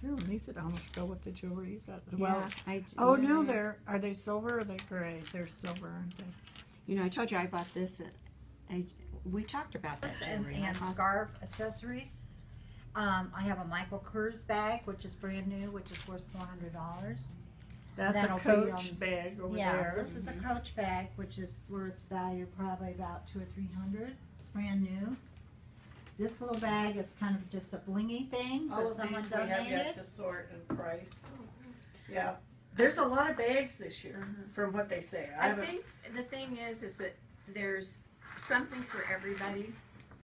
Carol, these would almost go with the jewelry you got. Well, yeah, I, oh yeah, no, they're are they silver or are they gray? They're silver, aren't they? You know, I told you I bought this at. I, we talked about that and, jewelry. and huh? scarf accessories. Um, I have a Michael Kors bag, which is brand new, which is worth four hundred dollars. That's That'll a coach on- bag over Yeah, there. this is a Coach bag, which is worth value probably about two or three hundred. It's brand new. This little bag is kind of just a blingy thing, All but of someone these we have yet donated. to sort and price. Mm-hmm. Yeah, there's a lot of bags this year, mm-hmm. from what they say. I I haven't. think the thing is, is that there's something for everybody.